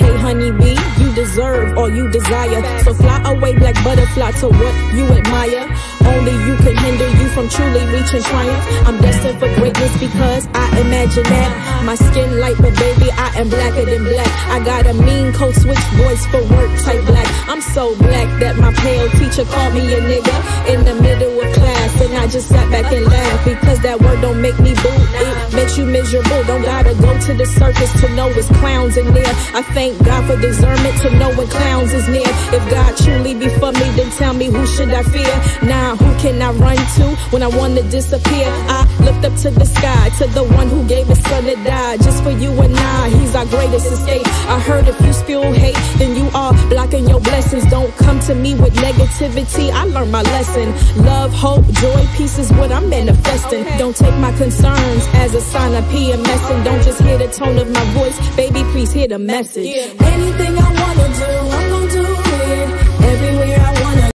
honeybee. You deserve all you desire. So fly away, black butterfly, to what you admire. Only you can hinder you from truly reaching triumph. I'm destined for greatness because I imagine that. My skin light, but baby, I am blacker than black. I got a mean code switch voice for work type black. I'm so black that my pale teacher called me a nigga in the middle of class. And I just sat back and laughed because that word don't make me miserable. Don't gotta go to the circus to know it's clowns in there. I thank God for discernment to know when clowns is near. If God truly be for me, then tell me who should I fear? Nah, who can I run to when I wanna disappear? I looked up to the sky, to the one who gave his son to die. Just for you and I, he's our greatest escape. I heard if you spew hate, then you are blocking your blessings. Don't come to me with negativity. I learned my lesson. Love, hope, joy, peace is what I'm manifesting. Don't take my concerns as a sign of PMSing. Don't just hear the tone of my voice. Baby, please hear the message. Anything I wanna do, I'm gonna do it. Everywhere